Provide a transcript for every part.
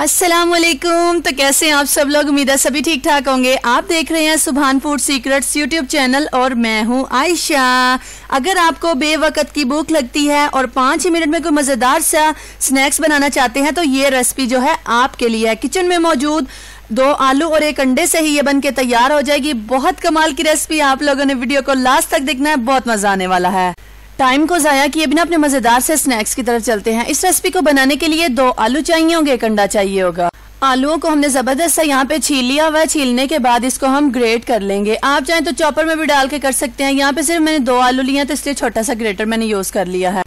अस्सलाम वालेकुम तो कैसे हैं आप सब लोग? उम्मीद है सभी ठीक ठाक होंगे। आप देख रहे हैं सुबहान फ़ूड सीक्रेट्स यूट्यूब चैनल और मैं हूँ आयशा। अगर आपको बेवकत की भूख लगती है और पाँच ही मिनट में कोई मज़ेदार सा स्नैक्स बनाना चाहते हैं तो ये रेसिपी जो है आपके लिए है। किचन में मौजूद दो आलू और एक अंडे से ही ये बन के तैयार हो जाएगी। बहुत कमाल की रेसिपी आप लोगों ने वीडियो को लास्ट तक देखना है। बहुत मज़ा आने वाला है। टाइम को ज़ाया किए बिना अपने मज़ेदार से स्नैक्स की तरफ़ चलते हैं। इस रेसिपी को बनाने के लिए दो आलू चाहिए होंगे, एक अंडा चाहिए होगा। आलूओं को हमने ज़बरदस्त सा यहाँ पे छील लिया हुआ है। छीलने के बाद इसको हम ग्रेट कर लेंगे। आप चाहें तो चॉपर में भी डाल के कर सकते हैं। यहाँ पे सिर्फ़ मैंने दो आलू लिए तो इसलिए छोटा सा ग्रेटर मैंने यूज़ कर लिया है।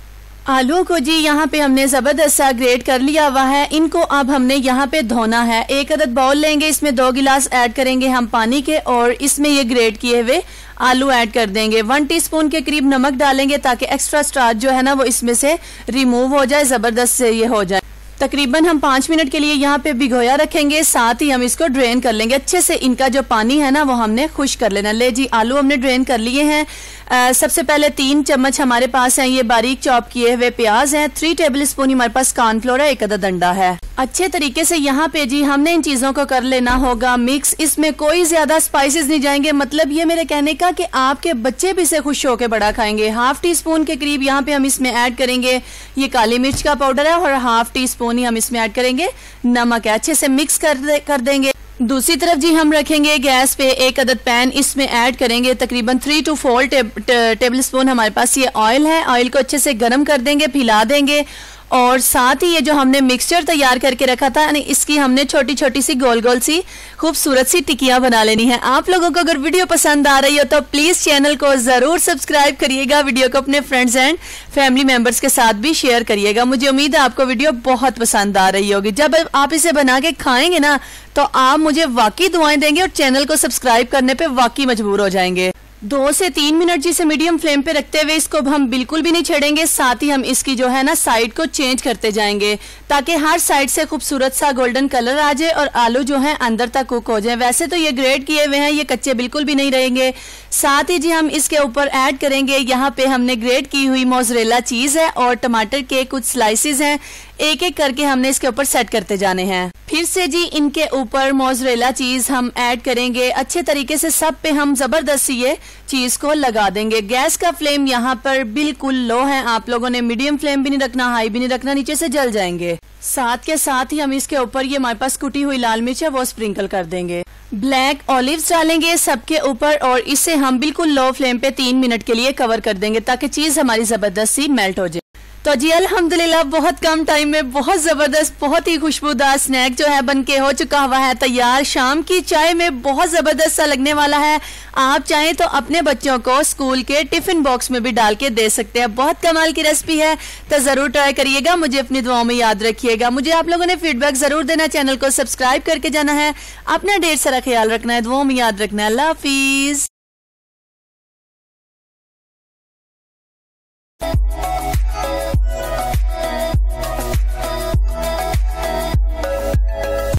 आलू को जी यहाँ पे हमने ज़बरदस्त सा ग्रेट कर लिया हुआ है। इनको अब हमने यहाँ पे धोना है। एक अदद बाउल लेंगे, इसमें दो गिलास ऐड करेंगे हम पानी के और इसमें ये ग्रेट किए हुए आलू ऐड कर देंगे। वन टीस्पून के करीब नमक डालेंगे ताकि एक्स्ट्रा स्टार्च जो है ना वो इसमें से रिमूव हो जाए, ज़बरदस्त से ये हो जाए। तकरीबन हम पाँच मिनट के लिए यहाँ पे भिगोया रखेंगे, साथ ही हम इसको ड्रेन कर लेंगे। अच्छे से इनका जो पानी है ना, वो हमने खुश कर लेना। ले जी, आलू हमने ड्रेन कर लिए हैं। सबसे पहले तीन चम्मच हमारे पास हैं ये बारीक चॉप किए हुए प्याज हैं। थ्री टेबल स्पून हमारे पास कॉर्नफ्लोर है, एक अदा डंडा है। अच्छे तरीके से यहाँ पे जी हमने इन चीज़ों को कर लेना होगा। मिक्स इसमें कोई ज़्यादा स्पाइसेस नहीं जाएँगे। मतलब ये मेरे कहने का कि आपके बच्चे भी इसे खुश होकर बड़ा खाएँगे। हाफ़ टी स्पून के करीब यहाँ पे हम इसमें ऐड करेंगे। ये काली मिर्च का पाउडर है और हाफ़ टी स्पून ही हम इसमें ऐड करेंगे। नमक है अच्छे से मिक्स कर दे, कर देंगे। दूसरी तरफ़ जी हम रखेंगे गैस पे एक अदद पैन इसमें ऐड करेंगे। तकरीबन three two four tablespoon हमारे पास ये ऑयल है। ऑयल को अच्छे से गर्म कर देंगे फिला देंगे। और साथ ही ये जो हमने मिक्सचर तैयार करके रखा था इसकी हमने छोटी छोटी सी गोल गोल सी, खूबसूरत सी टिकिया बना लेनी है। आप लोगों को अगर वीडियो पसंद आ रही हो तो प्लीज़ चैनल को ज़रूर सब्सक्राइब करिएगा वीडियो को अपने फ्रेंड्स एंड फैमिली मेंबर्स के साथ भी शेयर करिएगा। मुझे उम्मीद है आपको वीडियो बहुत पसंद आ रही होगी। जब आप इसे बना के खाएँगे ना तो आप मुझे वाकई दुआएँ देंगे और चैनल को सब्सक्राइब करने पे वाकई मजबूर हो जाएँगे। दो से तीन मिनट जिसे मीडियम फ्लेम पे रखते हुए इसको हम बिल्कुल भी नहीं छेड़ेंगे, साथ ही हम इसकी जो है ना साइड को चेंज करते जाएँगे, ताकि हर साइड से खूबसूरत सा गोल्डन कलर आ जाए और आलू जो है अंदर तक कुक हो जाए। वैसे तो ये ग्रेड किए हुए हैं, ये कच्चे बिल्कुल भी नहीं रहेंगे। साथ ही जी हम इसके ऊपर ऐड करेंगे, यहाँ पे हमने ग्रेड की हुई मोजरेला चीज़ है और टमाटर के कुछ स्लाइसिस हैं। एक एक करके हमने इसके ऊपर सेट करते जाने हैं। फिर से जी, इनके ऊपर मोजरेला चीज़ हम ऐड करेंगे। अच्छे तरीके से सब पे हम ज़बरदस्त ये चीज़ को लगा देंगे। गैस का फ्लेम यहाँ पर बिल्कुल लो है। आप लोगों ने मीडियम फ्लेम भी नहीं रखना हाई भी नहीं रखना, नीचे से जल जाएँगे। साथ के साथ ही हम इसके ऊपर ये हमारे पास कुटी हुई लाल मिर्च है, वो स्प्रिंकल कर देंगे। ब्लैक ऑलिव्स डालेंगे सबके ऊपर और इसे हम बिल्कुल लो फ्लेम पे तीन मिनट के लिए कवर कर देंगे ताकि चीज़ हमारी ज़बरदस्ती मेल्ट हो जाए। तो जी, अल्हम्दुलिल्लाह, बहुत कम टाइम में, बहुत ज़बरदस्त, बहुत ही खुशबूदार स्नैक जो है बन के हो चुका हुआ है, तैयार। शाम की चाय में बहुत ज़बरदस्त सा लगने वाला है। आप चाहें तो अपने बच्चों को स्कूल के टिफ़िन बॉक्स में भी डाल के दे सकते हैं। बहुत कमाल की रेसिपी है तो ज़रूर ट्राई करिएगा। मुझे अपनी दुआओं में याद रखिएगा। मुझे आप लोगों ने फीडबैक ज़रूर देना चैनल को सब्सक्राइब करके जाना है। अपना ढेर सारा ख्याल रखना है, दुआओं में याद रखना है। अल्लाह हाफिज़।